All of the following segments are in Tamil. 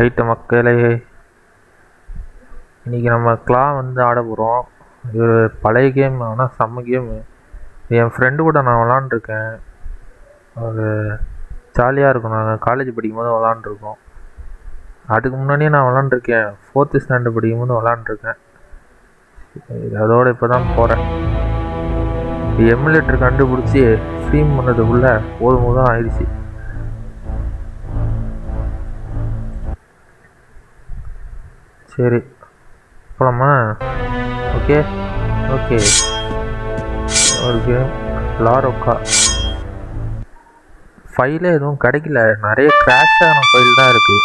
ரைட்டு மக்களே இன்றைக்கி நம்ம க்ளா வந்து ஆட போகிறோம் இது ஒரு பழைய கேம் ஆனால் செம்ம கேமு என் ஃப்ரெண்டு கூட நான் விளாண்டுருக்கேன் ஒரு ஜாலியாக இருக்கும். நாங்கள் காலேஜ் படிக்கும்போது விளாண்டுருக்கோம் அதுக்கு முன்னாடியே நான் விளாண்டுருக்கேன் ஃபோர்த்து ஸ்டாண்டர்ட் படிக்கும்போது விளாண்டுருக்கேன் அதோடு இப்போ தான் போகிறேன் எமுலேட்டர் கண்டுபிடிச்சி ஸ்ட்ரீம் பண்ணதுக்குள்ளே போதும் போதும் ஆயிடுச்சு. சரி. போலாமா ஓகே ஓகே ஒரு கேம் லாரோக்கா ஃபைலே எதுவும் கிடைக்கல. நிறைய கிராஷ் ஆன ஃபைல் தான் இருக்குது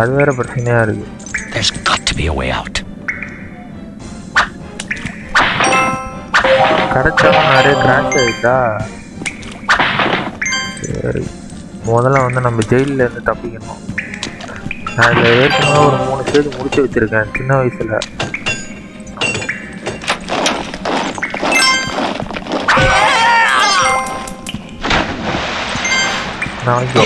அது வேறு பிரச்சனையாக இருக்குது There's got to be a way out. கிடைச்சாலும் நிறைய கிராஷ் ஆகிட்டா சரி. முதல்ல வந்து நம்ம ஜெயிலில் இருந்து தப்பிக்கணும். நான் இதில் ஏற்கனவே ஒரு மூணு ஸ்டேஜ் முடிச்சு வச்சுருக்கேன் சின்ன வயசில். நாளைக்கு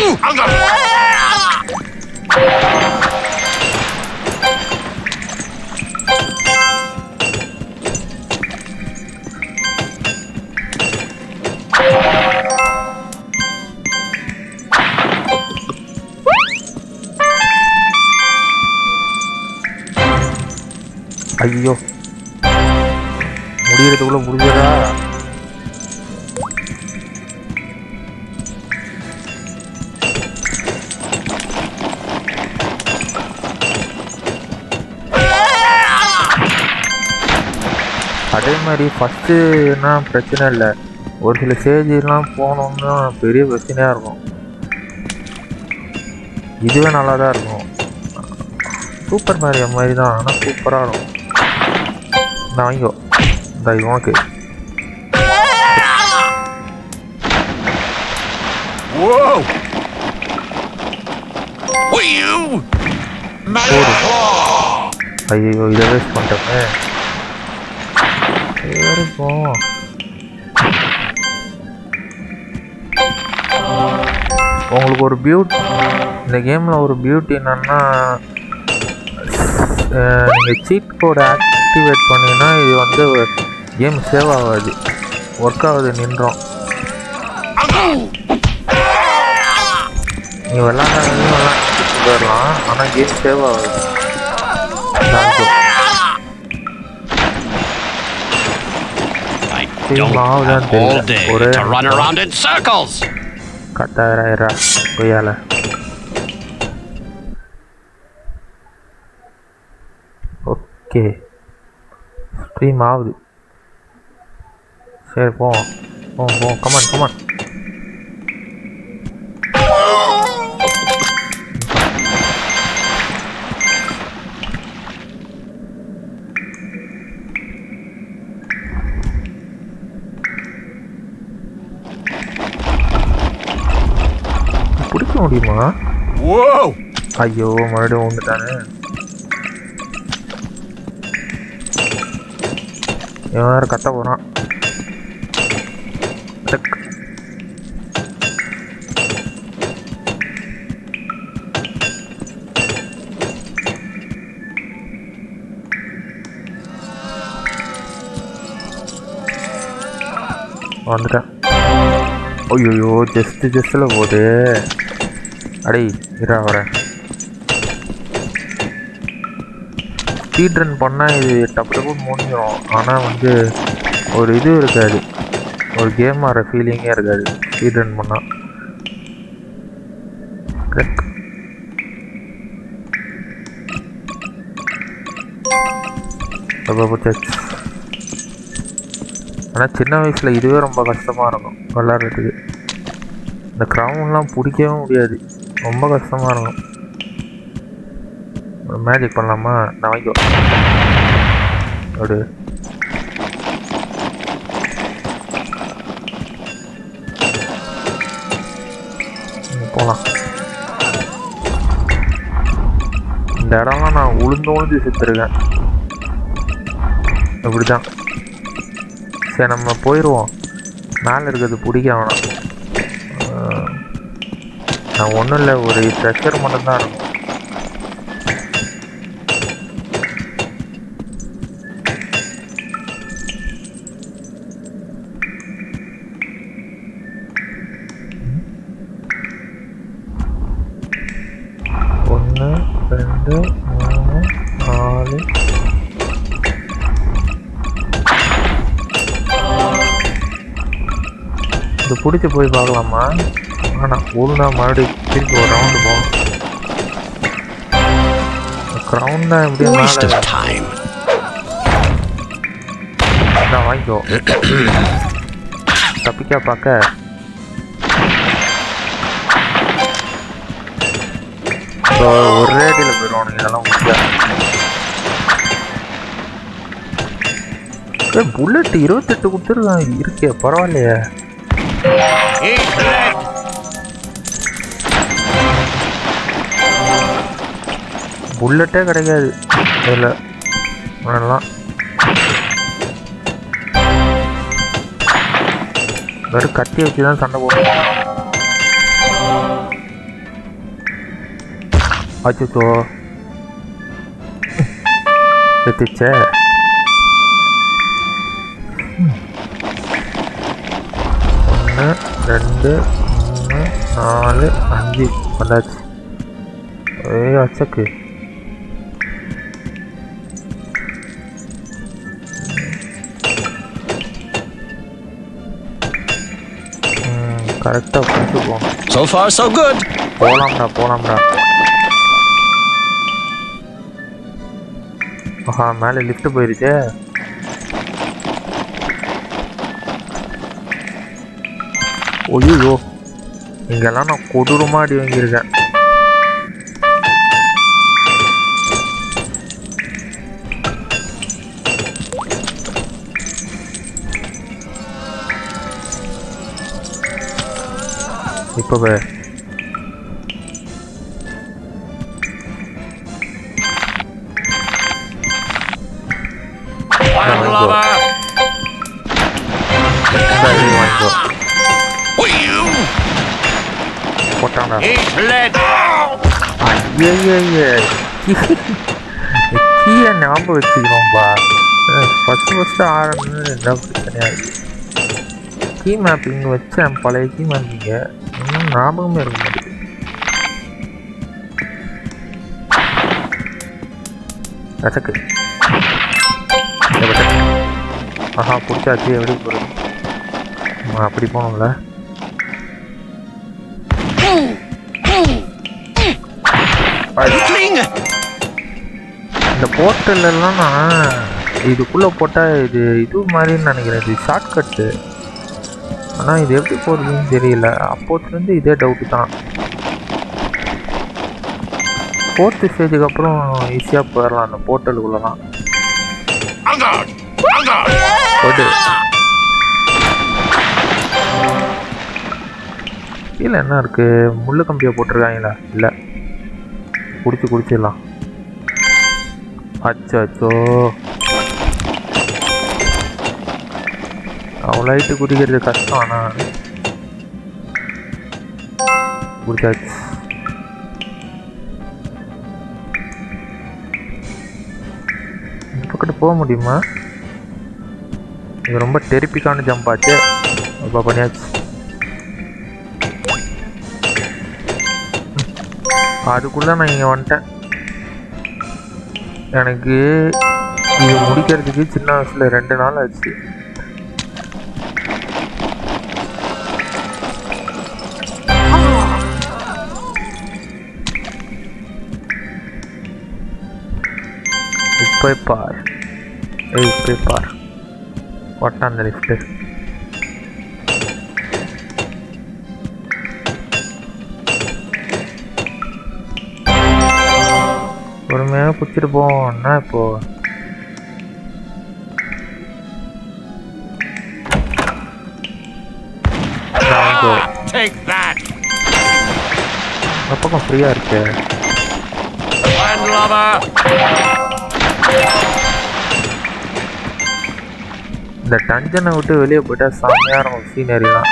ஐயோ. முடியறதுக்குள்ள முடிஞ்சதா? அதே மாதிரி ஃபஸ்ட்டுனா பிரச்சனை இல்லை. ஒரு சில ஸ்டேஜெலாம் போனோம்னா பெரிய பிரச்சனையாக இருக்கும். இதுவே நல்லா தான் இருக்கும். சூப்பர் மேரியோ மாதிரி தான் ஆனால் சூப்பராக இருக்கும். நான் வாங்கிக்கோ இந்த உனக்கு Whoa! ஐயோ இதை வேஸ்ட் பண்ணிட்டோமே உங்களுக்கு ஒரு பியூட் இந்த கேமில் ஒரு பியூட்டி என்னன்னா நீங்கள் சீட் கோடை ஆக்டிவேட் பண்ணினா இது வந்து கேம் சேவ் ஆகாது. ஒர்க் ஆகுது நின்றோம். நீங்கள் விளாண்டாங்க விளாண்டு போயிடலாம். ஆனால் கேம் சேவ் ஆகாது. Thank you I See, don't now have then, all the- day or, to run uh, around in circles. கட்டாயிரா கொய்யால ஓகே ஸ்ட்ரீம் ஆகுது சரி போவோம் போவோம் போவோம் கமான் கமான் பிடிக்க முடியுமா! ஐயோ மறுபடியும் வந்துட்டானே இவன் வேற கத்த போறான் வந்துட்டேன். ஐயோ ஜஸ்ட்டு ஜஸ்ட்டில் போகுது அடே இரா வரேன் ஸ்பீட் ரன் பண்ணால் இது டப்பு டப்பு முடிஞ்சிடும் ஆனால் வந்து ஒரு இது இருக்காது. ஒரு கேம் ஆடுற ஃபீலிங்கே இருக்காது ஸ்பீட் ரன் பண்ணால் ஆனால் சின்ன வயசில் இதுவே ரொம்ப கஷ்டமாக இருக்கும் விளாட்றதுக்கு இந்த க்ரௌண்ட்லாம் பிடிக்கவே முடியாது. ரொம்ப கஷ்டமாக இருக்கும். ஒரு மேஜிக் பண்ணலாமா? நான் வாங்கிக்கோ. அப்படி போகலாம் இந்த இடம்லாம் நான் உளுந்து உளுந்து செத்துருக்கேன். இப்படி தான் சரி நம்ம போயிடுவோம் மேலே இருக்கிறது பிடிக்க வேணாம். நான் ஒன்றும் இல்லை ஒரு ப்ரெஷர் மட்டும்தான் இருக்கும். பிடிச்சி போய் பார்க்கலாமா? வேணாம் ஒழுங்கா மறுபடியும் திருப்பி ஒரு ரவுண்டு போகணும் க்ரௌண்ட் தான் time. நான் வாங்கிக்கோ. தப்பிக்கா பார்க்க. இப்போ ஒரே அடியில் போயிடுவானுங்க இதெல்லாம் முடியாது புல்லட் இருபத்தெட்டு கொடுத்துருக்கான் இருக்கே பரவாயில்லையே. Eat புல்லட்டே கிடைக்காது. இதில் அதெல்லாம் வெறும் கத்தி வச்சு தான் சண்டை போடணும் அச்சோ செத்துச்சே ரெண்டு மூணு நாலு அஞ்சு வந்தாச்சு ஏய் அச்சக்கு கரெக்டாக பிடிச்சி போகணும் far, so good. போலாம்டா போலாம்டா ஆஹா மேலே லிஃப்ட் போயிருச்சே ஒய்யோ இங்கெல்லாம் நான் கொடூரமாக அடி வாங்கியிருக்கேன். இப்போ ஐயய்யய்ய கீயை ஞாபகம் வச்சுக்கிறோம்ப்பா ஃபஸ்ட்டு ஃபஸ்ட்டு ஆரம்பிச்சு என்ன பிரச்சனையாக கீ மேப்பிங் வச்சேன் பழைய கீ மேப்பிங்க இன்னும் ஞாபகமே இருக்க மாட்டேங்குது. பக்கம். ஆஹா பிடிச்சாச்சு எப்படி போகிறது அப்படி போகணும்ல இந்த போர்ட்டல் எல்லாம் நான் இதுக்குள்ளே போட்டால் இது இது மாதிரின்னு நினைக்கிறேன். இது ஷார்ட்கட்டு ஆனால் இது எப்படி போகிறதுன்னு தெரியல. அப்போத்துலேருந்து இதே டவுட்டு தான். ஃபோர்த்து ஸ்டேஜுக்கு அப்புறம் ஈஸியாக போயிடலாம் அந்த போர்ட்டலுக்குள்ளலாம் போட்டு கீழே என்ன இருக்குது முள்ளு கம்பியை போட்டிருக்காங்களா? இல்லை. குடிச்சு குடிச்சிடலாம். அச்சோ அவ்வளோ குடிக்கிறது கஷ்டம் ஆனால் குடிச்சாச்சு. பக்கத்து போக முடியுமா? இது ரொம்ப டெரிப்பிக்கான ஜம்ப் ஆச்சு. அப்போ பண்ணியாச்சு. அதுக்குள்ளே நான் இங்கே வந்துட்டேன். எனக்கு இது முடிக்கிறதுக்கு சின்ன வயசில் ரெண்டு நாள் ஆச்சு. இப்போ பார். ஏய் இப்போ பார். ஒட்டான் அந்த லிஃப்ட்டு பொறுமையாக பிடிச்சிட்டு போவோம். என்ன இப்போ? நான் வந்து Take that. இந்த பக்கம் ஃப்ரீயாக இருக்கு. இந்த டஞ்சனை விட்டு வெளியே போயிட்டா செம்மையாக இருக்கும் சீனரிலாம்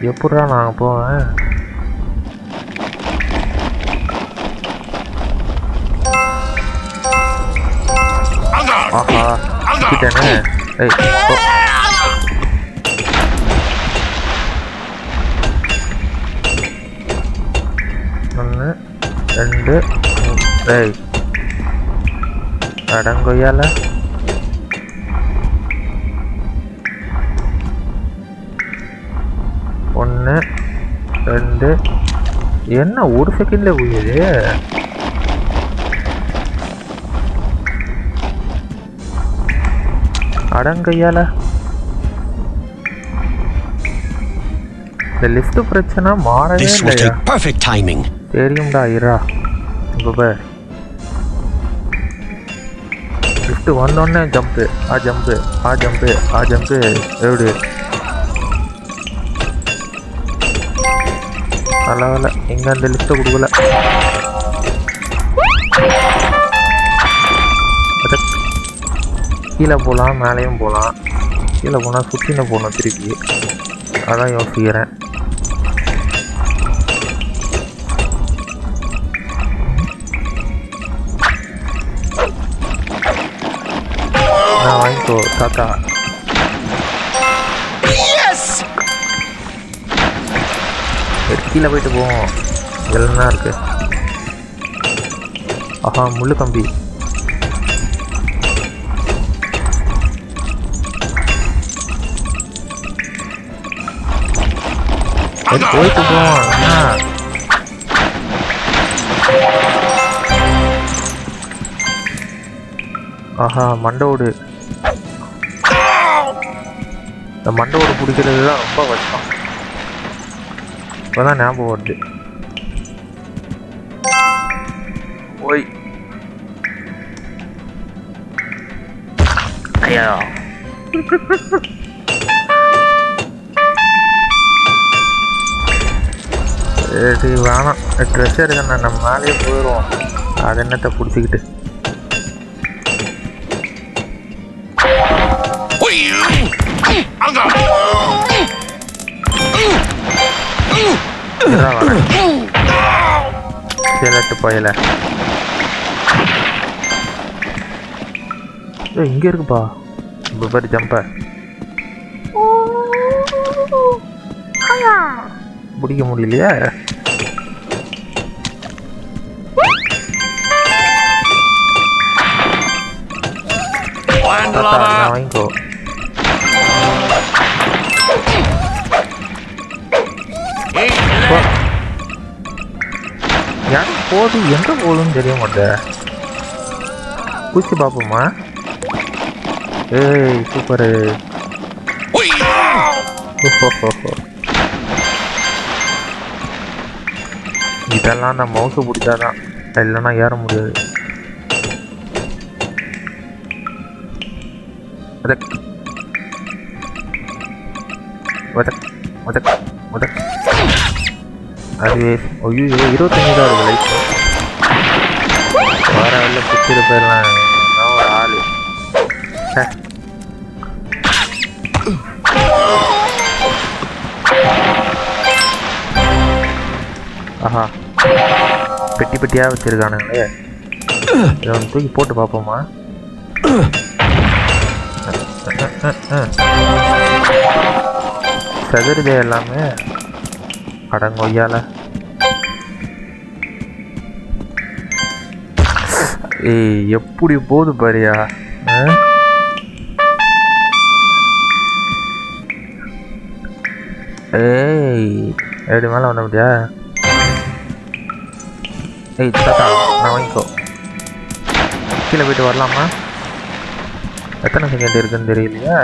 எப்படா நாங்கள் போவேன் ஒன்று ரெண்டு அடங்கொய்யால ரெண்டு என்ன ஒரு செகண்ட்ல போகுது அடங்கையால. இந்த லிஃப்ட் பிரச்சனை மாறவே இல்லையா? timing. தெரியும்டா இரா இப்போ லிஃப்ட் வந்தோடனே ஜம்ப்பு ஆ ஜம்ப்பு ஆ ஜம்ப்பு ஆ ஜம்ப்பு எப்படி? நல்ல வேலை அந்த லிஃப்ட்டை கொடுக்கல. கீழே போகலாம் மேலேயும் போகலாம் கீழே போனால் சுற்றின போகணும் திருப்பி. அதான் யோசிக்கிறேன். நான் வாங்கிக்கோ தாத்தா. கீழே போயிட்டு போவோம் எல்லாம் இருக்கு. ஆஹா முள்ளு கம்பி. போயிட்டு போவோம் என்ன ஆஹா மண்டோடு இந்த மண்டோடு பிடிக்கிறது தான் ரொம்ப கஷ்டம். இப்போதான் ஞாபகம் வருது. ஓய். ஐயா. சரி வேணாம். ட்ரெஸ் எடுக்க நம்ம மேலேயே போயிடுவோம். அது என்னத்தை பிடிச்சிக்கிட்டு. Anger! சேலட்டு போயல. ஏ இங்க இருக்குப்பா. இப்போ பாரு ஜம்ப பிடிக்க முடியலையா! வாங்கிக்கோ. போது எங்க போகுதுன்னு தெரிய மாட்டேன் பூச்சி பார்ப்போமா ஏய் சூப்பரு. இதெல்லாம் நான் மவுசு பிடிச்சாதான். இல்லைன்னா ஏற முடியாது. உதக் உதக் உதக் அதுவே ஐயோ இருபத்தஞ்சு தான் இருக்கு லைஃப் வர வெளில போயிடலாம். நான் ஒரு ஆள். ஆஹா. பெட்டி பெட்டியாக வச்சிருக்கானுங்களே இதை வந்து தூக்கி போட்டு பார்ப்போமா? செதறுதே எல்லாமே. அடங்கொய்யால. ஏய் எப்படி போகுது பாரியா? ஏய் எப்படி மேலே வந்த முடியா ஏய் தாத்தா நான் வாங்கிக்கோ. கீழே போயிட்டு வரலாமா? எத்தனை செகண்ட் இருக்குன்னு தெரியலையா?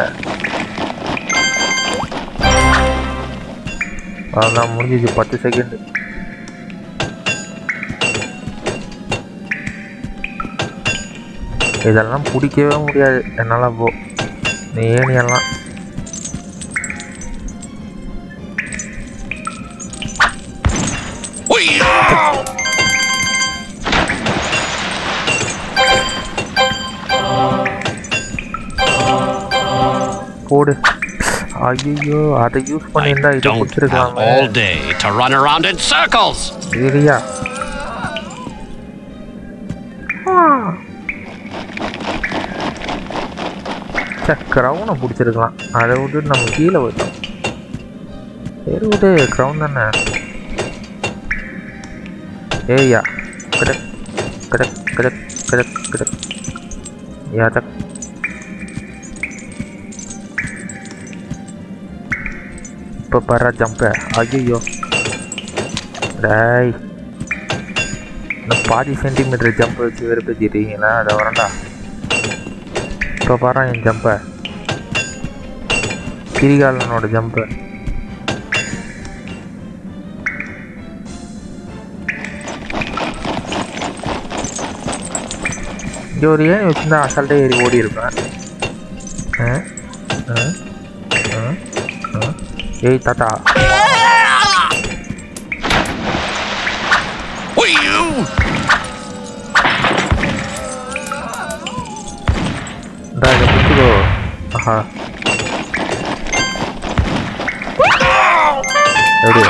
அதெல்லாம் முடிஞ்சிச்சு பத்து செகண்ட் இதெல்லாம் பிடிக்கவே முடியாது. என்னால் போ நீ ஏணியெல்லாம். போடு. ஐயோ அதை யூஸ் பண்ணியிருந்தா இதை don't have பிடிச்சிருக்கலாமே all day to run around in circles. சரியா? க்ரௌனை பிடிச்சிருக்கலாம். அதை விட்டுட்டு நம்ம கீழே போயிட்டோம் சரி விட்டு க்ரௌன் தானே. ஏய்யா கிடக் கிடக் கிடக் கிடக் கிடக் யாதக் இப்போ பாரு ஜம்பு ஐயோ டாய். இன்னும் பாதி சென்டிமீட்டர் ஜம்ப் வச்சு வெறுப்பேற்றிட்டீங்களா அதை வரண்டா. இப்போ பாரு என் ஜம்பை கிரிகாலனோட ஜம்பு இங்கே ஒரு ஏன் வச்சுருந்தா அசால்ட்டே ஏறி ஓடி இருப்பேன் ஆ? ஆ? ஆ? ஏய் தாத்தா ஆஹா எப்படி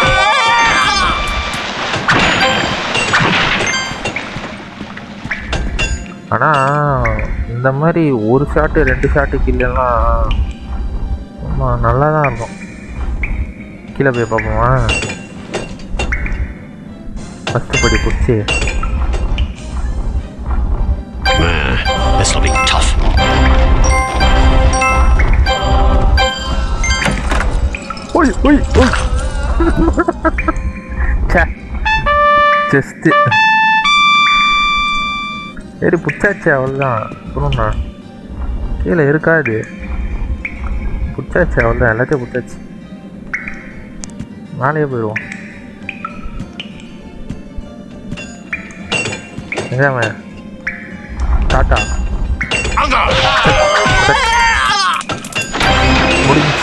ஆனால் இந்த மாதிரி ஒரு ஷாட்டு ரெண்டு ஷாட்டு கீழெல்லாம் ஆமாம் நல்லா தான் இருக்கும். கீழே போய் பார்ப்போமா? ஃபஸ்ட்டு படி பிடிச்சி. ஒய் ஒய் ஒய் ஜஸ்ட்டு சரி புச்சாச்சு அவ்வளோதான் அப்புறம்ண்ணா கீழே இருக்காது புச்சாச்சு அவ்வளோதான் எல்லாத்தையும் புச்சாச்சு நாளையே போயிடுவோம். எங்க டாட்டா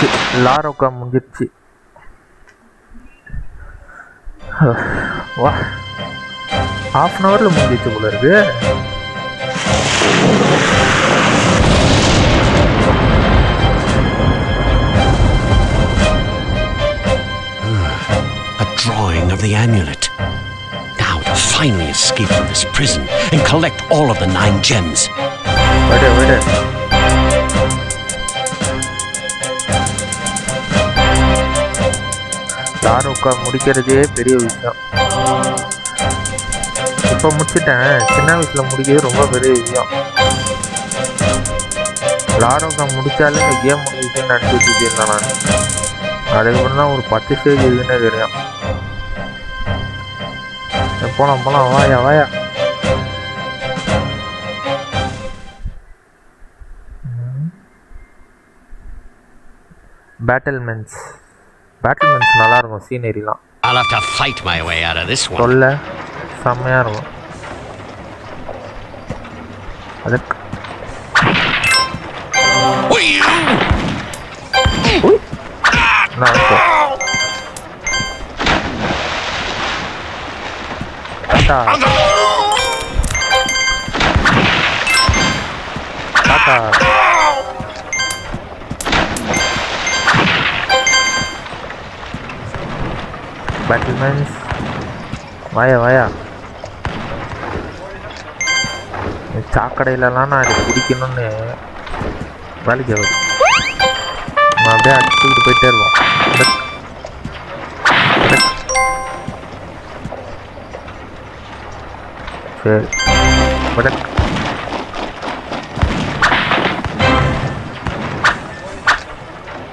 முடிஞ்சிச்சு லாரோக்கா முடிஞ்சிருச்சு வா ஹாஃப் அன் ஹவரில் முடிஞ்சிச்சு போல இருக்கு A drawing of the amulet. Now to finally escape from this prison and collect all of the nine gems. விடு விடு லாரோக்கா முடிக்கிறதே பெரிய விஷயம். இப்போ முடிச்சிட்டேன். சின்ன வயசில் முடிக்கிறது ரொம்ப பெரிய விஷயம். லாரோக்கா முடித்தாலே இந்த கேம் முடிஞ்சிச்சுன்னு நினச்சிட்டு இருந்தேன் நான். அதுக்கப்புறம் தான் ஒரு பத்து ஸ்டேஜ் இருக்குன்னே தெரியும். சரி, போலாம் போலாம். வாயா வாயா. பேட்டில்மென்ஸ் பேட்டில்மென்ஸ் நல்லா இருக்கும் சீனரிலாம் I'll have to fight my way out of this one. சொல்ல செம்மையாக இருக்கும் அதுக்கு Will you? நான் பேட்டில்மென்ஸ் வாயா. வாயா சாக்கடையிலலாம் நான் இது குடிக்கணும்னு வேலைக்கு ஆகுது நம்ம அப்படியே அடிச்சுக்கிட்டு போயிட்டே டக். சரி. படக்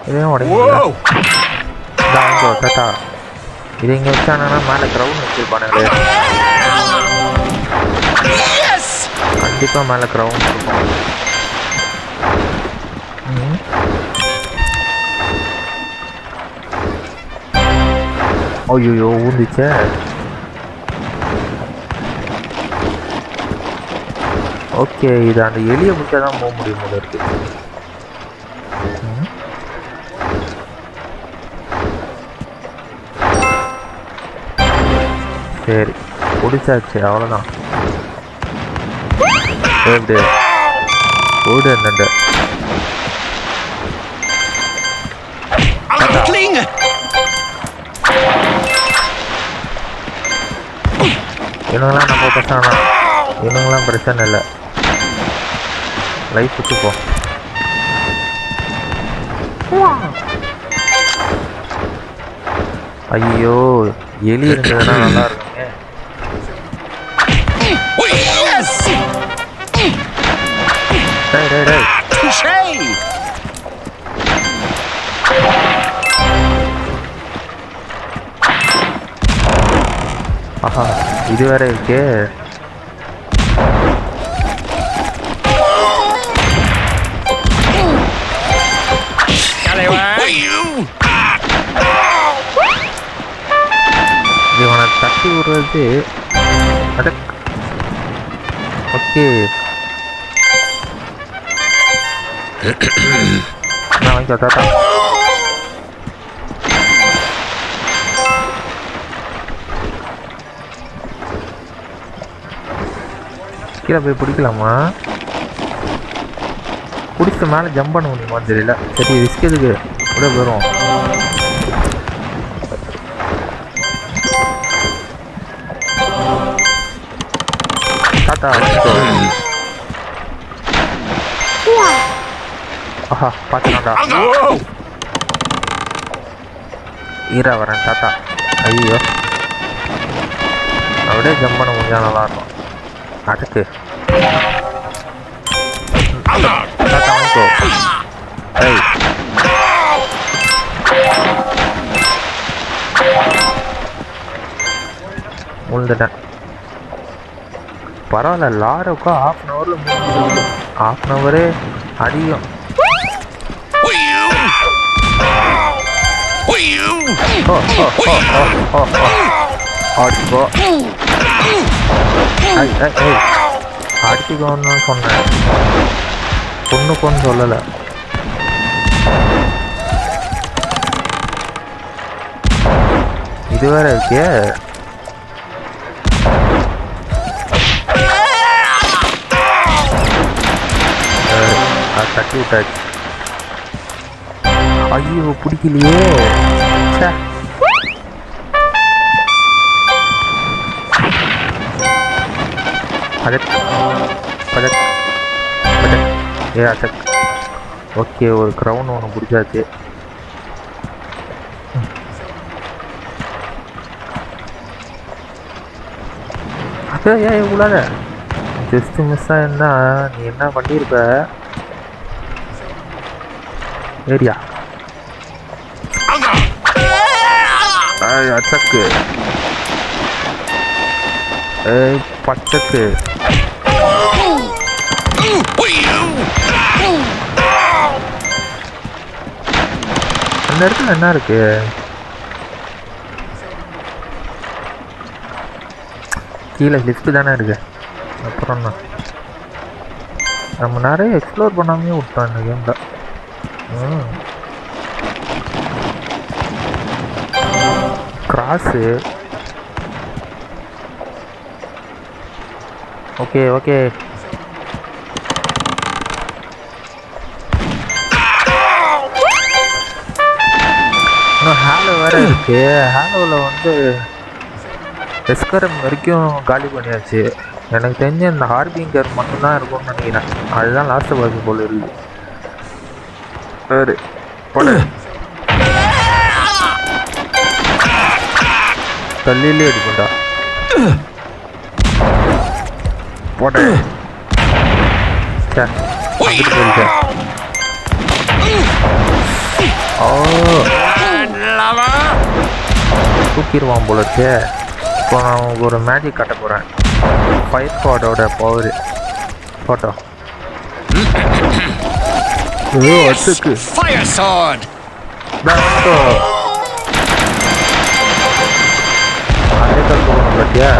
இதையும் உடைங்க Whoa! வாங்கோ தாத்தா. இது இங்கே வச்சானா மேலே க்ரௌண்ட் வச்சுருப்பானுங்களே! கண்டிப்பாக மேலே க்ரௌண்ட் இருக்கும். ஐயோ ஊந்துச்சே ஓகே இது அந்த எலியை பிடிச்சா தான் போக முடியும் போல இருக்கு சரி. பிடிச்சாச்சு அவ்வளோதான் எப்படி ஓடு என்னண்டு! இவனுங்களாம் நம்ம பசங்க தான் இவனுங்களாம் பிரச்சனை இல்லை. லைஃப் விட்டுப்போம் ஐயோ எலி இருந்ததுன்னா நல்லா இருக்குங்க டேய் டேய் Touche! ஆஹா இது வேற இருக்கே? இவனை தட்டி விடுறது அடக் ஓகே நான் வாங்கிக்கோ கீழே போய் பிடிக்கலாமா? பிடிச்ச மேலே ஜம்ப் பண்ண முடியுமா தெரியல. சரி ரிஸ்க் எதுக்கு? கூட போயிடும் ஈரா வரேன் தாத்தா. ஐயோ. அப்படியே ஜம்ப் பண்ண முடிஞ்சா நல்லா இருக்கும் அடுத்து தாத்தா வாங்கிக்கோ பரவாயில்ல லாரோக்கா ஹாஃப் அன் ஹவரில் ஹாஃப் அன் ஹவரே அதிகம் you? ஓ ஓ ஓ ஓ ஓ ஓ அடிச்சுக்கோன்னு சொன்னேன் பொண்ணுக்கோன்னு சொல்லலை இது வேற இருக்கே தட்டி விட்டாச்சு ஐயோ பிடிக்கலையே பதக் பதக் பதக் ஏ அசக். ஓகே ஒரு க்ரௌன் ஒன்று பிடிச்சாச்சு அது ஏன் இவ்வளோத ஜஸ்ட் மிஸ் ஆயிருந்தா நீ என்ன பண்ணியிருப்ப ஏரியா. ஏய் அச்சக்கு ஏய் பச்சக்கு. அந்த இடத்துல என்ன இருக்கு? கீழே லிஃப்ட் தானே இருக்கு. அப்புறம் தான் நம்ம நிறைய எக்ஸ்ப்ளோர் பண்ணாமே விட்டோம் இந்த கேமில் கிராஸு ஓகே ஓகே வேற இருக்கு. ஹேலோவில் வந்து எஸ்கரம் வரைக்கும் காலி பண்ணியாச்சு. எனக்கு தெரிஞ்ச இந்த ஹார்பிங்கர் மட்டும்தான் இருக்கும்னு நினைக்கிறேன். அதுதான் லாஸ்ட் பாஸ் போல இருக்கு. சரி போடு. தள்ளிலே அடிப்பண்டா போடு. சே அங்கிட்டு போயிருக்கேன் ஓ! தூக்கிடுவான் போல இருக்கே இப்போ நான் உங்களுக்கு ஒரு மேஜிக் காட்ட போகிறேன் ஃபைட் ஸ்குவாடோட பவர் ஃபோட்டோ ஐயோ அச்சுக்கு Fire sword! பேட்டோ அதே கற்றுக்கணும் பத்தியா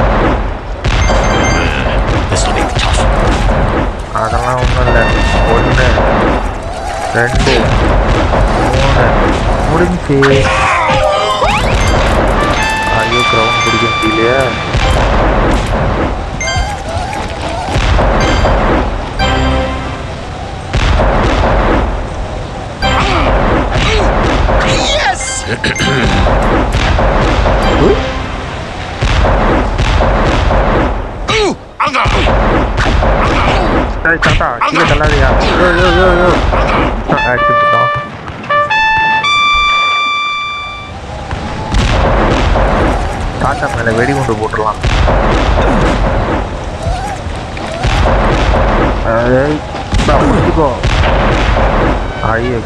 This'll be tough. அதெல்லாம் ஒன்றும் இல்லை ஒன்று ரெண்டு மூணு முடிஞ்சு ஐயோ கிரவுண்ட் பிடிக்க முடியலையே Yes!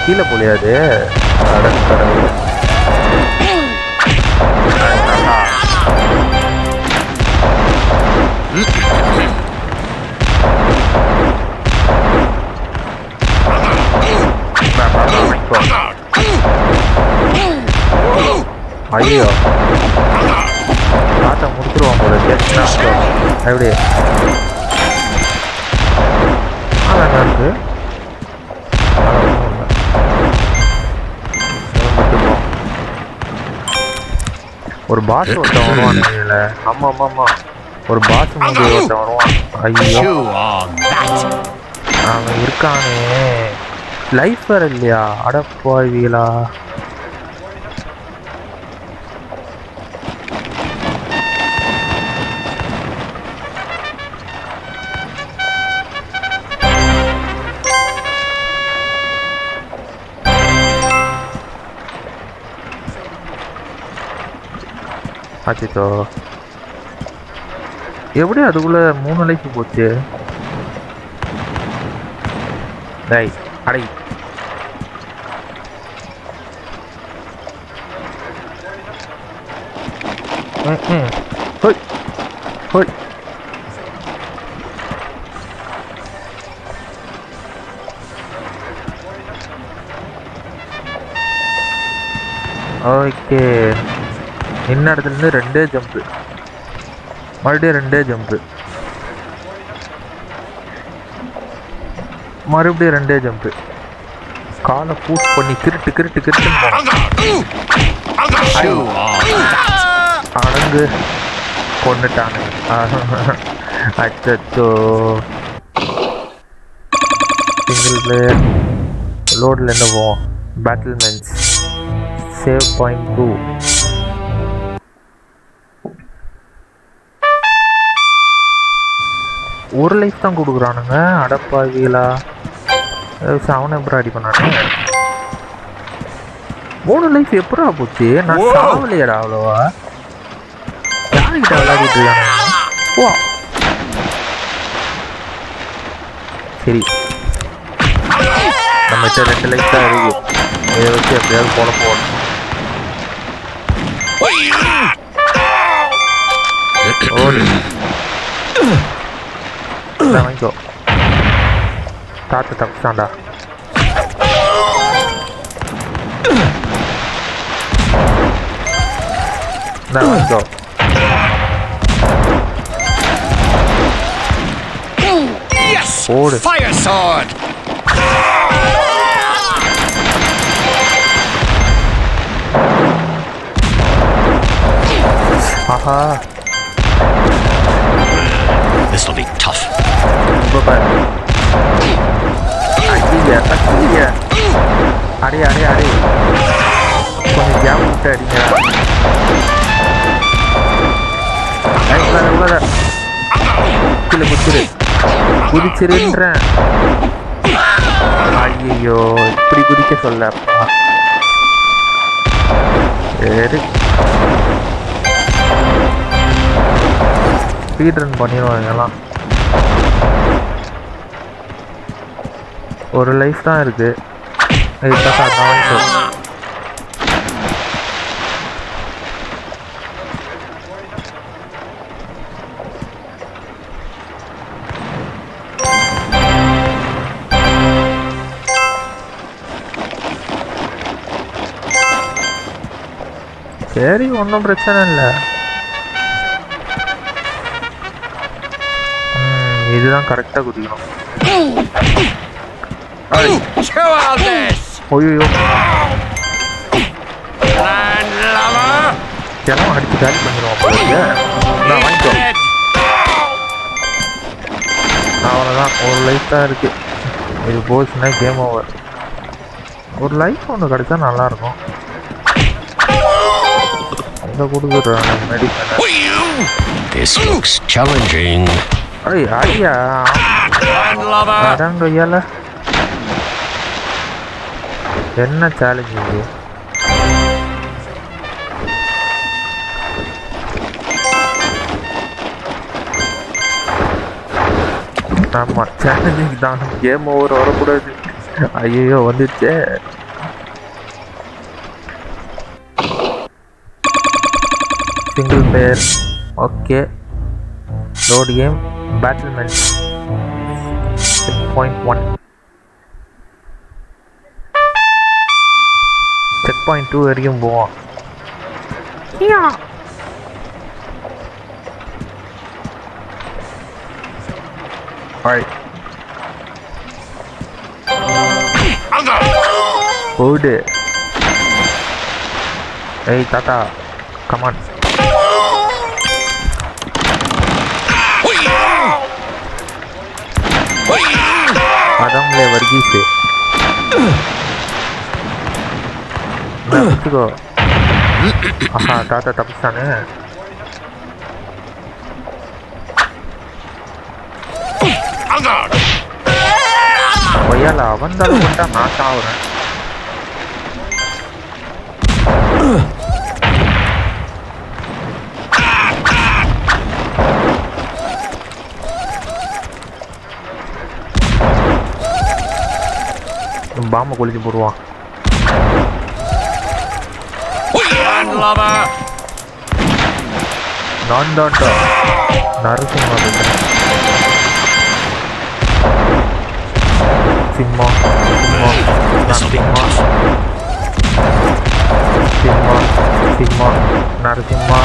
கீழே போலியாது பாஸ் ஒருத்தன் வருவான். இதுல ஆமா ஆமா ஆமா. ஒரு பாஸ் மூஞ்சி ஒருத்தன் வருவான். ஐயோ. அவன் இருக்கானே. லைஃப் வேற இல்லையா? அடப்பாவிகளா. அச்சோ எப்படி அதுக்குள்ள மூணு லைஃப் போச்சு டேய் அடை ம், ம். ஹோய் ஹோய் ஓகே நின்ன இடத்துல இருந்து ரெண்டே ஜம்ப்பு மறுபடியும் ரெண்டே ஜம்ப்பு மறுபடியும் ரெண்டே ஜம்ப்பு காலை பூஸ் பண்ணி கிருட்டு கிருட்டு கிருட்டுன்னு அடங்கு. கொண்டுட்டாங்க அச்சோ சிங்கிள் பிளேயர் லோடில் என்ன போவோம். பேட்டில்மென்ட்ஸ் சேவ் பாயிண்ட் டூ ஒரு லைஃப் தான் கொடுக்குறானுங்க. அடப்பாவிகளா. அவனை எப்படி அடி பண்ணானே மூணு லைஃப் எப்படா போச்சு? நான் சாவலையடா அவ்வளோவா. யாருக்கிட்ட விளையாடிட்டு இருக்காங்க சரி. நம்ம கிட்ட ரெண்டு லைஃப் தான் இருக்கு. இதை வச்சு எப்படியாவது போட போடணும் ஓடு Stanley. Go. Start the thunder. Now let's go. Yes! Order. Fire sword! Haha. This'll be tough. இப்போ பாரு அடே அடிங்க அடி கொஞ்சம் கேப் விட்டு அடிங்க ஏய், கீழே குதிச்சிரு குதிச்சிருன்றேன் ஐயோ இப்படி குதிக்க சொல்ல சரி ஸ்பீட் ரன் பண்ணிடுவாங்க எல்லாம் ஒரு லைஃப் தான் இருக்கு. இதுக்காக அதான் சரி ஒன்றும் பிரச்சனை இல்லை. இதுதான் கரெக்டாக குதிக்கணும். Chew on this! ஐயோ! கிளம்ப அடிச்சு காலி பண்ணிடுவோம் போல. நான் வாங்கிக்கோ! அவ்வளோதான் ஒரு லைஃப் தான் இருக்கு இது போச்சுன்னா கேம் ஓவர் ஒரு லைஃப் ஒன்று கிடைச்சா நல்லா இருக்கும் அங்கே கொடுக்குறாங்க மெடிசனை This looks challenging. ஐய்! அடங்கய்யால என்ன சேலஞ்ச் இது? ஆமாம் சேலஞ்சிங் தான். கேம் ஓவர் வரக்கூடாது. ஐயோ வந்துச்சே single player okay load game battlement point one point two வரைக்கும் போவோம். Alright. போடு. ஏய் தாத்தா கமான் அதாம்லே வர்கீஸு வச்சுக்கோ ஆஹா தாத்தா தப்பிச்சானே கொய்யால அவன் தான் மட்டும் நான் சாவுறேன் பாம்பை கொளுத்தி போடுவான் Landlubber! நான் தான்டா. நரசிம்மா சிம்மா சிம்மா நரசிம்மா சிம்மா. சிம்மா நரசிம்மா.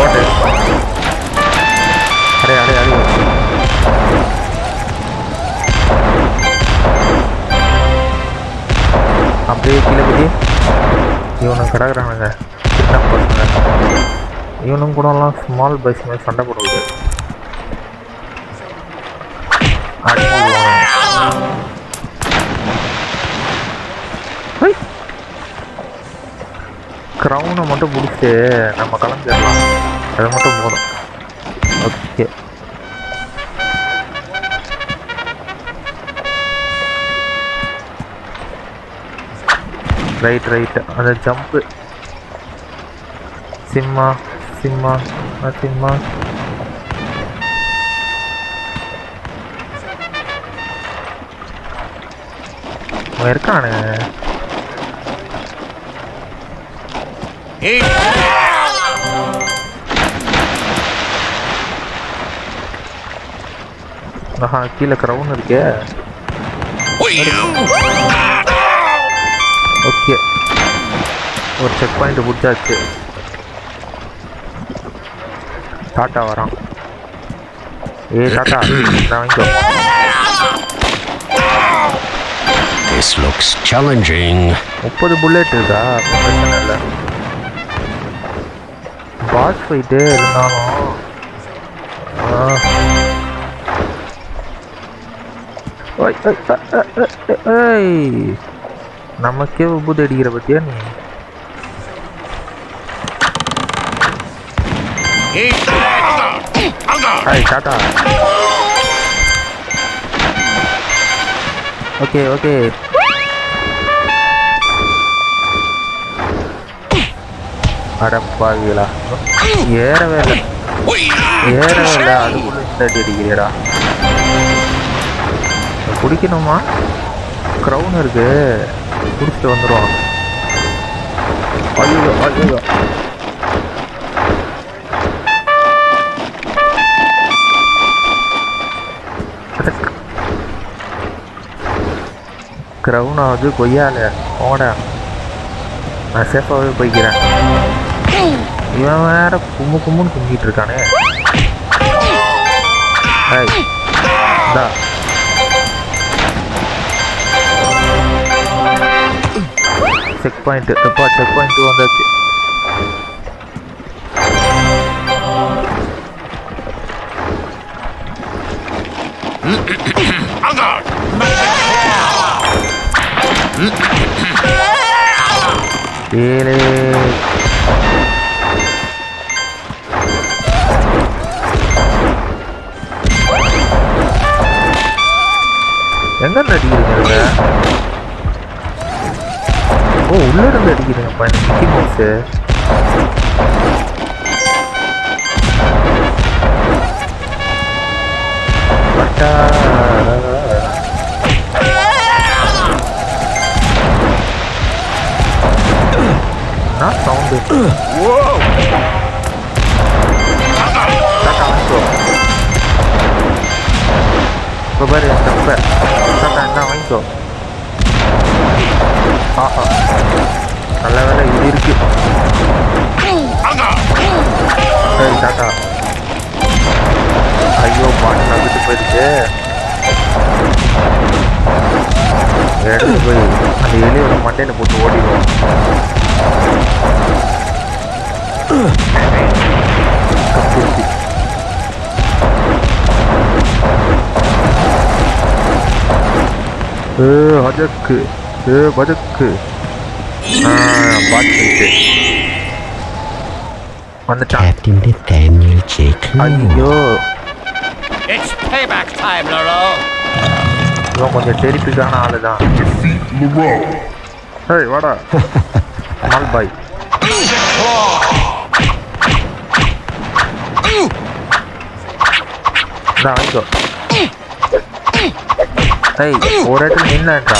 ஓட்டு அரே அரே அரே அப்படியே கீழே குதி இவனுங்க கிடக்குறானுங்க. சின்ன பசங்க. இவனுங்க கூடலாம் ஸ்மால் பைஸ் மாதிரி சண்டை போடுவது க்ரௌனை மட்டும் பிடிச்சி நம்ம கிளம்பிடலாம் அது மட்டும் போதும். ரைட் ரைட் அந்த ஜம்ப்பு சிம்மா சிம்மா சிம்மா அவன் இருக்கானே Eat! ஆஹா கீழே க்ரௌன் இருக்கே ஓகே ஒரு செக் பாயிண்ட் பிடிச்சாச்சு டாட்டா வரான். ஏய் டாட்டா நான் வாங்கிக்கோ. This looks challenging. முப்பது புல்லட் இருக்கா? அப்ப பிரச்சனை இல்லை. பாஸ் ஃபைட்டு இருந்தாலும். ஆ. ஓய், ஓய், அ, அ, அ, அ, ஏய். நமக்கே உபுது அடிக்கிற பத்தியா நீ? Hi tata okay okay. அடப்பாவிகளா. ஏறவே இல்லை. ஏறவே இல்லை. அதுக்குள்ள கூட அடிக்கிறியடா. அடிக்கிறீடா குடிக்கணுமா? க்ரௌன் இருக்கு. குடிச்சிட்டு வந்துடுவான் ஐயோ ஐயோ. க்ரௌன் ஆகுது கொய்யால. ஓட நான் சேஃபாகவே போய்க்கிறேன். இவன் வேற கும்மு கும்முன்னு கும்பிட்டு இருக்கானே. ஏய் இந்தா. செக் பாயிண்ட் எப்பா செக் பாயிண்ட் வந்தாச்சு ஏழு எங்க இருந்து அடிக்கிறீங்க ஓ உள்ள இருந்து அடிக்கிறீங்கப்பா இந்த மிக்கி மவுஸு டாட்டா என்ன சவுண்டு டாட்டா வாங்கிக்கோ இப்போ பாரு தப்ப டாட்டா என்ன வாங்கிக்கோ. ஆஹா நல்ல வேலை இது இருக்கு சரி டாட்டா ஐயோ பாட்டு நம்பிட்டு போயிடுச்சு எடுத்து போய் அந்த எலியோட மண்டையில போட்டு ஓடிடுவோம் தப்பிச்சு. அஜக்கு பஜக்கு ஆ பாட்டு வந்துட்டான் Captain Nathaniel J. Claw. ஐயோ It's payback time, Laro. இவன் கொஞ்சம் டெரிப்பிக்கான ஆளு தான் ஏய் வாடா மால் பாய் இந்தா வாங்கிக்கோ ஏய் ஒரு இடத்துல நின்னேன்டா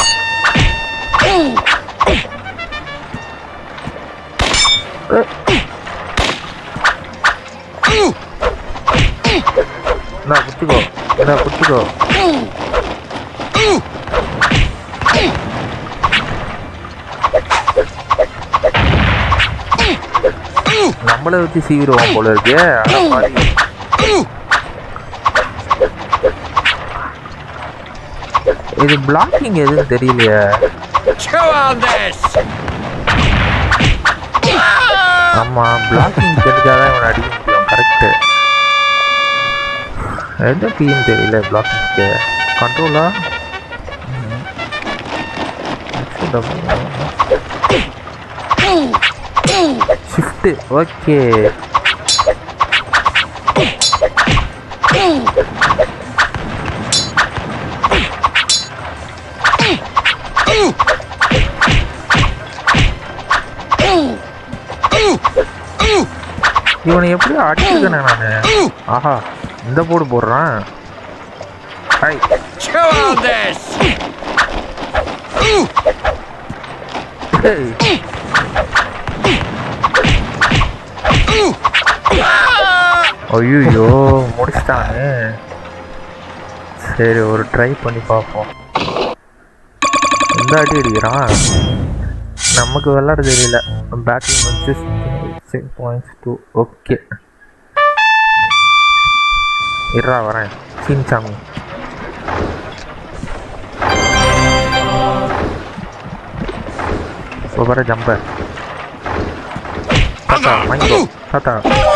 இந்தா குத்திக்கோ இந்தா குத்திக்கோ நம்மள வச்சு சீவிடுவோம் போல இருக்கு. இது பிளாக்கிங் எதுன்னு தெரியலையே ஆமாம் on this. ஆமா பிளாக்கிங் இவனை அடிக்க முடியும் கரெக்டு எந்த கீன்னு தெரியல பிளாக்கிங்க்கு கண்ட்ரோலா ஷிஃப்ட்டு ஓகே இவனை எப்படி அடிச்சுக்கணே நானு? ஆஹா இந்த போடு போடுறான். ஹாய் ஐயோ முடிச்சிட்டானே. சரி ஒரு ட்ரை பண்ணி பார்ப்போம். எந்த அடி அடிக்கிறான். நமக்கு விளாட தெரியல. பேட்டிங் வந்து சிக்ஸ் பாயிண்ட்ஸ் டூ ஓகே இருறா வரேன் சீன்சாமி இப்போ வர ஜம்பர் தாத்தா வாங்கிக்கோ தாத்தா Scallywag.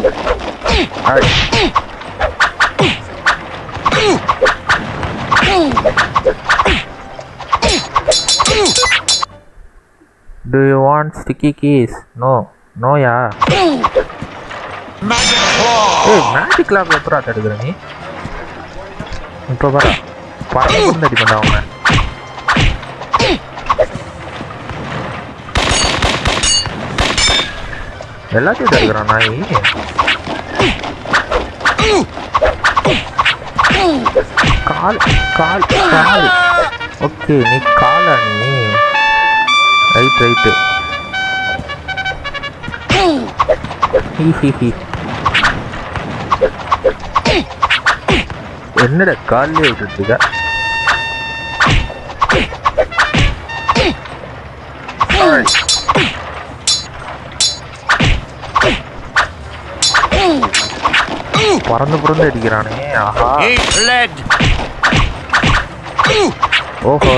Come on Do you want sticky keys? No. No யா Magic claw. ஏய் மேஜிக் லேப் எப்படா தடுக்கிற நீ இப்போ வர பறந்து கொண்டு அடி பண்ண எல்லாத்தையும் தடுக்கிறான் நாய். கால் கால் கால். ஓகே நீ காலா நீ? ரைட் ரைட்டு ஹிஹிஹி. என்னடா காலிலே விட்டுட்டு இருக்க Alright. பறந்து பறந்து அடிக்கிறானே. ஆஹா! ஓஹோ!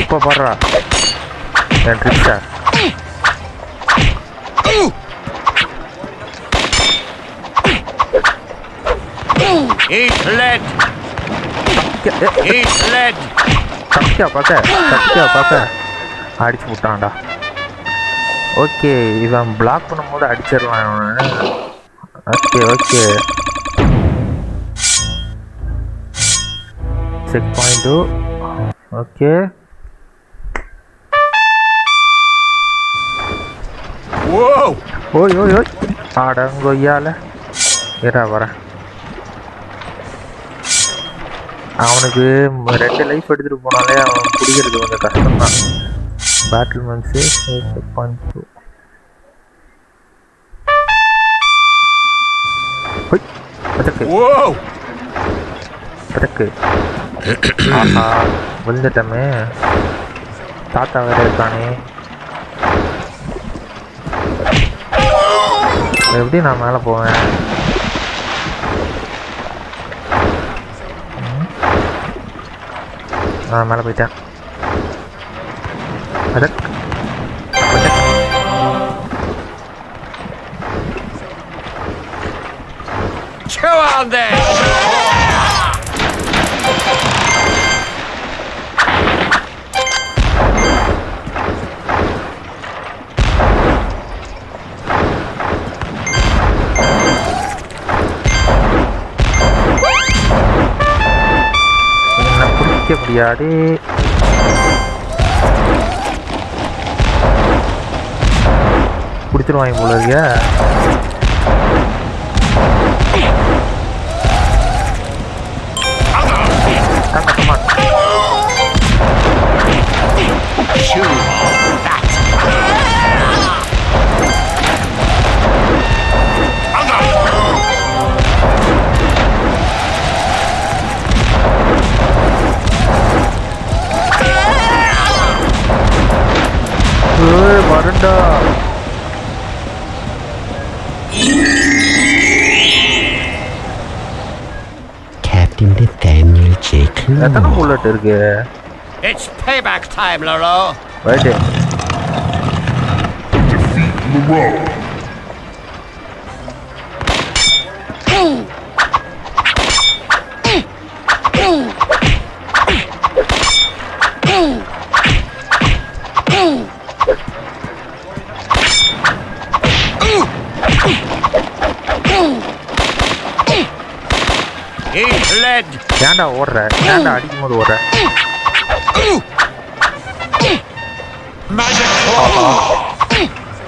இப்போ பாடுறா. என் ட்ரிக்ஸா Eat lead! Eat lead! Sathya பார்க்க. சத்தியா பார்க்க. அடிச்சு விட்டான்டா. ஓகே இவன் பிளாக் பண்ணும்போது அடிச்சிடலாம் okay okay. Check point okay. Whoa! ஓய் ஓய் ஓய். அடங்கொய்யால இரா வரேன் அவனுக்கு ரெண்டு லைஃப் எடுத்துட்டு போனாலே அவன் பிடிக்கிறது கொஞ்சம் கஷ்டம்தான். பேட்டில் மன்ஸு பாயிண்ட் டூ அதற்கு Whoa! அதற்கு ஆஹா விழுந்துட்டமே. தாத்தா வேற இருக்கானே. எப்படி நான் மேலே போவேன். நான் மேலே போயிட்டேன். அதற்கு Chew on this! என்ன பிடிக்க முடியாது பிடிச்சிருவாங்க போல இருக்க. எத்தனை Clough. புல்லட் இருக்கு It's payback time, Laro! Right Eat lead! ஏன்டா ஓடுற? ஏன்டா அடிக்கும் போது ஓடுற!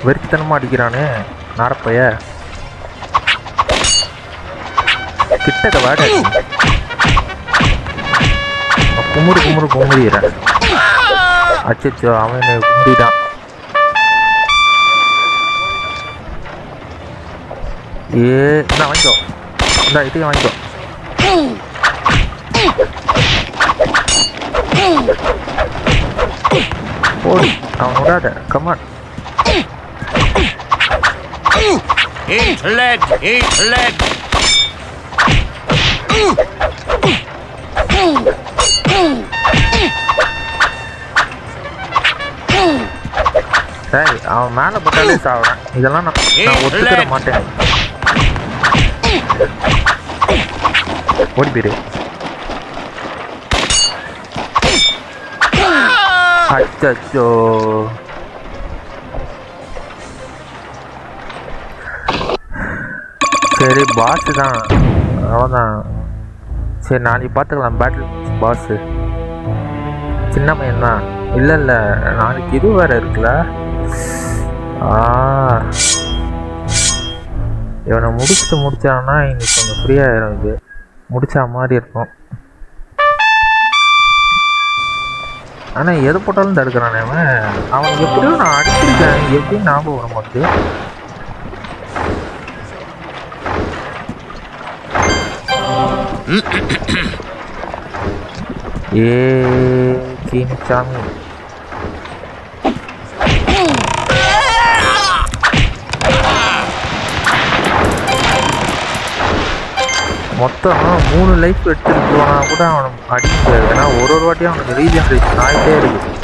வெறித்தனமா அடிக்கிறானே நாரப்பைய. கிட்டக்க வாட குமுறு குமுறு குமுறிடுறேன் அச்சோ அவன் குமுறிட்டான் ஏ நான் வாங்கிக்கோ. இந்த இதையும் வாங்கிக்கோ. ஓடு அவன் விடாத. Come on Eat lead! Eat lead! டேய் அவன் மேலே பட்டாலே சாவறேன். இதெல்லாம் நான் நான் ஒத்துக்கிற மாட்டேன். ஓடி போயிடு அச்சோ சரி பாஸ் தான் அவ்வளோதான் சரி நாளைக்கு பார்த்துக்கலாம் பேட்டில் பாஸு சின்ன பையன் தான் இல்லை இல்லை நாளைக்கு இது வேறு இருக்குல்ல ஆ இவனை முடிச்சுட்டு முடிச்சான்னா இன்னைக்கு கொஞ்சம் ஃப்ரீயாயிரும் இது முடிச்சா மாதிரி இருக்கும் ஆனால் எது போட்டாலும் தடுக்கிறான் அவன் அவன் எப்படியோ நான் அடிச்சிருக்கேன். எப்படி ஞாபகம் வர மாட்டேது ஏ சீனிச்சாமி மொத்தம் மூணு லைஃப் எடுத்துட்டு போனா கூட அவனை அடிக்க முடியாது. ஏன்னா ஒரு ஒரு வாட்டியும் அவனுக்கு ரீஜென்ரேஷன் ஆகிட்டே இருக்கு.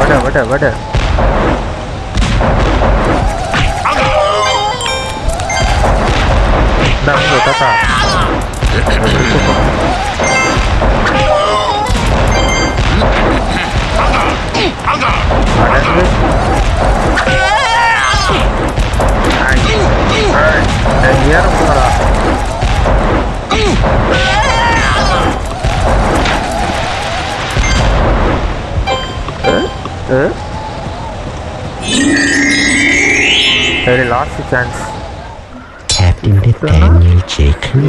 வட வட வட. தாத்தா. Very last chance. Captain, into Daniel Jacob.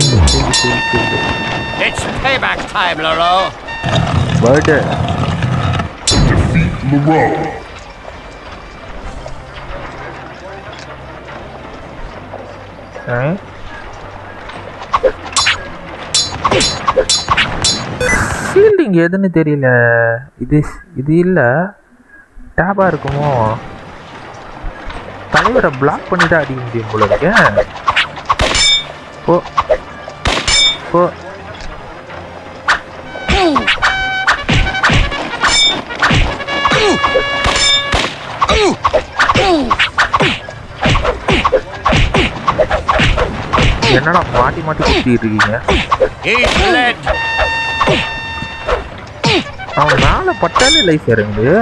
It's payback time, Loro. Murder. Cleveland. Moreau. Fielding எதுன்னு தெரியல. இது இது இல்லை. டேபாக இருக்குமோ? தலைவரை பிளாக் பண்ணிட்டு அடிக்க முடியும் உங்களுக்கு ஓ ஓ என்னடா மாட்டி மாட்டி குத்திட்டு இருக்கீங்க He's led. அவன் மேலே பட்டாலே லைஃப் இறங்குது.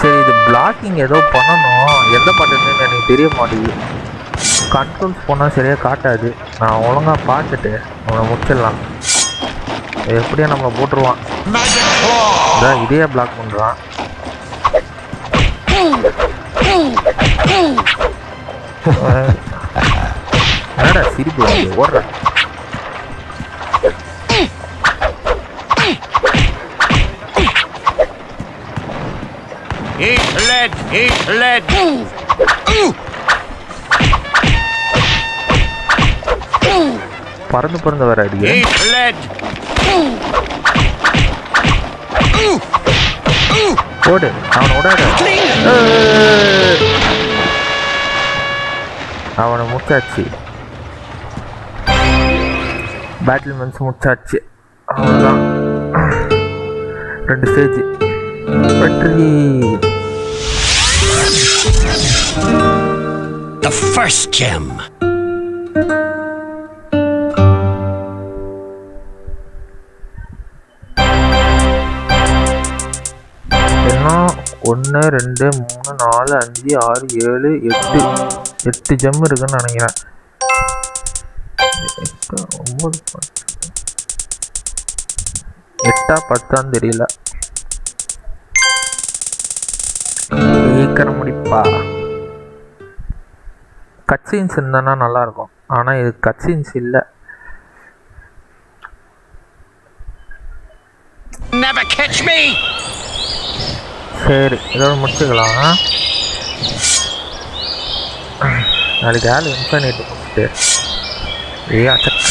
சரி இது பிளாக்கிங் ஏதோ பண்ணணும் எந்த பட்டன்னு எனக்கு தெரிய மாட்டேங்குது கண்ட்ரோல்ஸ் போனால் சரியாக காட்டாது. நான் ஒழுங்காக பார்த்துட்டு அவனை முடிச்சிடலாம். எப்படியும் நம்மளை போட்டுருவான். இதான் இதையே பிளாக் பண்ணுறான் என்னடா சிரிப்பு வருது? ஓடுற. He's led. He's led. பறந்து பறந்து வர அடிக்க. ஓடு அவனை ஏய். அவனை முடிச்சாச்சு பேட்டில் மென்ஸ் முடிச்சாச்சு அவ்வளோதான் ரெண்டு ஸ்டேஜ் வெற்றி The first gem. ஒன்று ரெண்டு மூணு நாலு அஞ்சு ஆறு ஏழு எட்டு. எட்டு ஜெம் இருக்குன்னு நினைக்கிறேன். எட்டா பத்தான்னு தெரியல. சீக்கிரம் முடிப்பா. கட்சின்ஸ் இருந்தானா நல்லா இருக்கும் ஆனால் இது கட்சின்ஸ் இல்லை Never catch me. சரி இதோட முடிச்சுக்கலாம். நாளைக்கு ஆள் இன்ஃபர்னேட் முடிச்சுட்டு ஏ அச்சக்